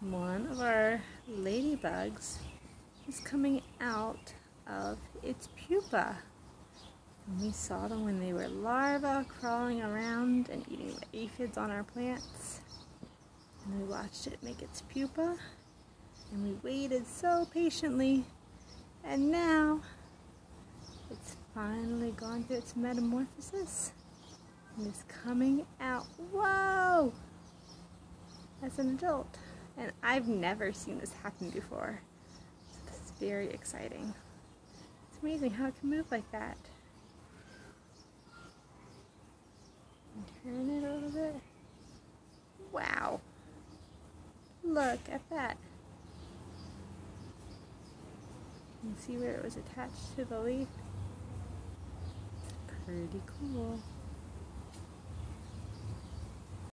one of our ladybugs is coming out of its pupa. And we saw them when they were larvae crawling around and eating the aphids on our plants. And we watched it make its pupa and we waited so patiently and now it's finally gone through its metamorphosis and is coming out. Whoa! As an adult. And I've never seen this happen before. So this is very exciting. It's amazing how it can move like that. Turn it a little bit. Wow. Look at that. You can see where it was attached to the leaf. Pretty cool.